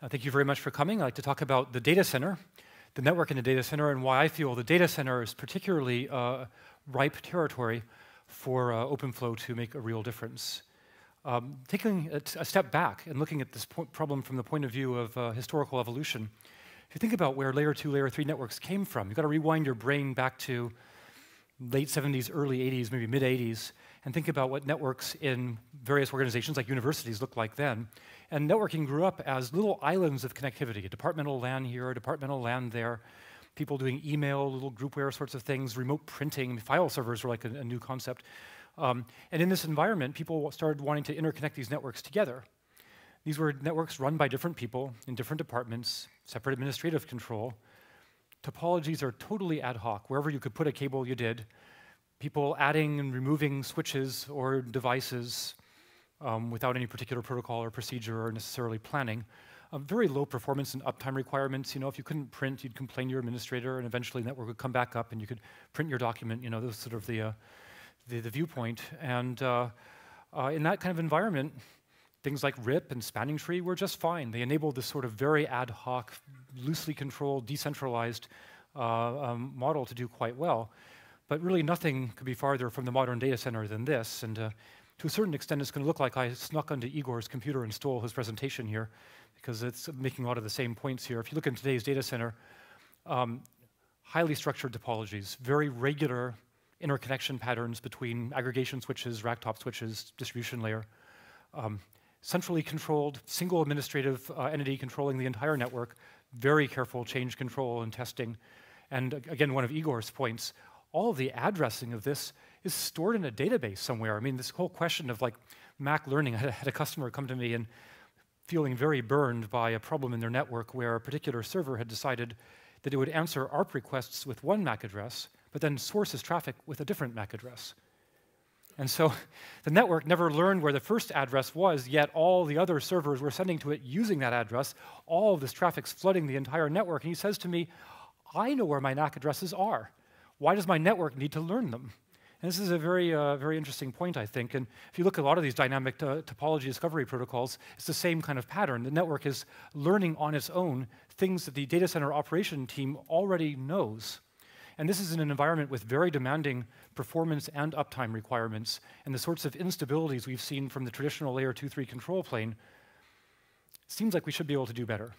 Uh, thank you very much for coming. I'd like to talk about the data center, the network in the data center, and why I feel the data center is particularly uh, ripe territory for uh, OpenFlow to make a real difference. Um, taking a, a, step back and looking at this problem from the point of view of uh, historical evolution, if you think about where layer two, layer three networks came from, you've got to rewind your brain back to late 70s, early 80s, maybe mid 80s, and think about what networks in various organizations like universities looked like then. And networking grew up as little islands of connectivity, a departmental LAN here, a departmental LAN there, people doing email, little groupware sorts of things, remote printing, file servers were like a, a new concept. Um, and in this environment, people started wanting to interconnect these networks together. These were networks run by different people in different departments, separate administrative control. Topologies are totally ad hoc. Wherever you could put a cable, you did. People adding and removing switches or devices, um, without any particular protocol or procedure or necessarily planning. Um, very low performance and uptime requirements. You know, if you couldn't print, you'd complain to your administrator, and eventually the network would come back up, and you could print your document. You know, this sort of the uh, the, the, viewpoint. And uh, uh, in that kind of environment, things like RIP and Spanning Tree were just fine. They enabled this sort of very ad hoc, loosely controlled, decentralized uh, um, model to do quite well. But really, nothing could be farther from the modern data center than this. And uh, to a certain extent, it's going to look like I snuck onto Igor's computer and stole his presentation here, because it's making a lot of the same points here. If you look in today's data center, um, highly structured topologies, very regular interconnection patterns between aggregation switches, racktop switches, distribution layer, um, centrally controlled, single administrative uh, entity controlling the entire network, very careful change control and testing. And again, one of Igor's points, all the addressing of this is stored in a database somewhere. I mean, this whole question of like Mac learning, I had a customer come to me and feeling very burned by a problem in their network where a particular server had decided that it would answer ARP requests with one MAC address, but then sources traffic with a different MAC address. And so the network never learned where the first address was, yet all the other servers were sending to it using that address. All of this traffic's flooding the entire network. And he says to me, I know where my MAC addresses are. Why does my network need to learn them? And this is a very, uh, very interesting point, I think. And if you look at a lot of these dynamic topology discovery protocols, it's the same kind of pattern. The network is learning on its own things that the data center operation team already knows. And this is in an environment with very demanding performance and uptime requirements, and the sorts of instabilities we've seen from the traditional layer 2-3 control plane. Seems like we should be able to do better.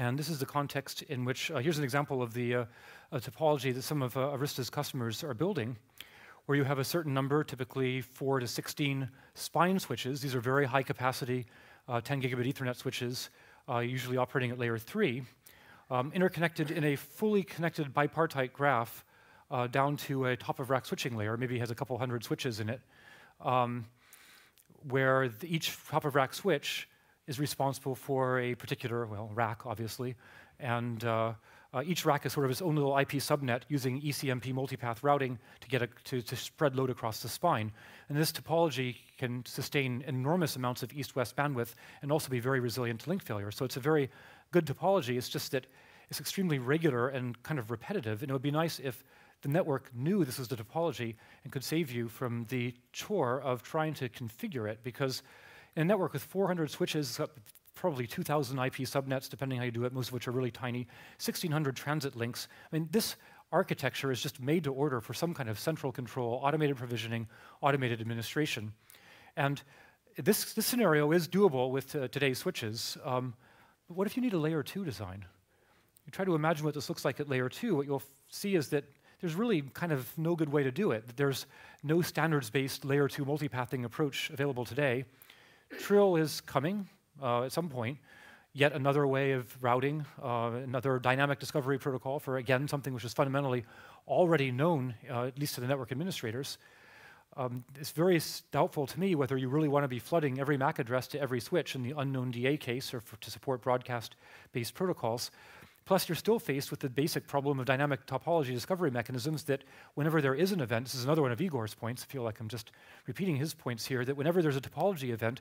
And this is the context in which, uh, here's an example of the uh, topology that some of uh, Arista's customers are building, where you have a certain number, typically 4 to 16 spine switches. These are very high capacity, uh, 10 gigabit Ethernet switches, uh, usually operating at layer 3, um, interconnected in a fully connected bipartite graph down to a top of rack switching layer, maybe has a couple hundred switches in it, um, where each top of rack switch is responsible for a particular, well, rack, obviously, and uh, uh, each rack is sort of its own little IP subnet using ECMP multipath routing to get a, to, to spread load across the spine. And this topology can sustain enormous amounts of east-west bandwidth and also be very resilient to link failure. So it's a very good topology. It's just that it's extremely regular and kind of repetitive. And it would be nice if the network knew this was the topology and could save you from the chore of trying to configure it because in a network with 400 switches, probably 2,000 IP subnets, depending how you do it, most of which are really tiny, 1,600 transit links. I mean, this architecture is just made to order for some kind of central control, automated provisioning, automated administration. And this, this scenario is doable with uh, today's switches. Um, but what if you need a layer two design? You try to imagine what this looks like at layer two, what you'll see is that there's really kind of no good way to do it. There's no standards-based layer two multipathing approach available today. Trill is coming uh, at some point. Yet another way of routing, uh, another dynamic discovery protocol for, again, something which is fundamentally already known, uh, at least to the network administrators. Um, it's very doubtful to me whether you really want to be flooding every MAC address to every switch in the unknown DA case or to support broadcast-based protocols. Plus, you're still faced with the basic problem of dynamic topology discovery mechanisms that whenever there is an event, this is another one of Igor's points, I feel like I'm just repeating his points here, that whenever there's a topology event,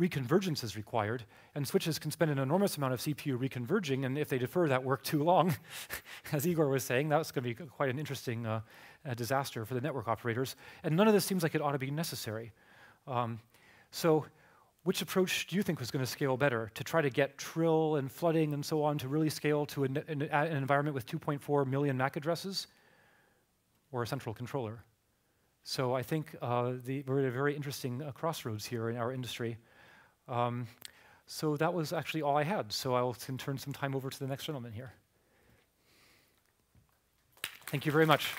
reconvergence is required, and switches can spend an enormous amount of CPU reconverging, and if they defer that work too long, as Igor was saying, that's going to be quite an interesting uh, uh, disaster for the network operators. And none of this seems like it ought to be necessary. Um, so which approach do you think was going to scale better to try to get trill and flooding and so on to really scale to an, an, an environment with 2.4 million MAC addresses or a central controller? So I think uh, the, we're at a very interesting uh, crossroads here in our industry. Um, so that was actually all I had. So I will turn some time over to the next gentleman here. Thank you very much.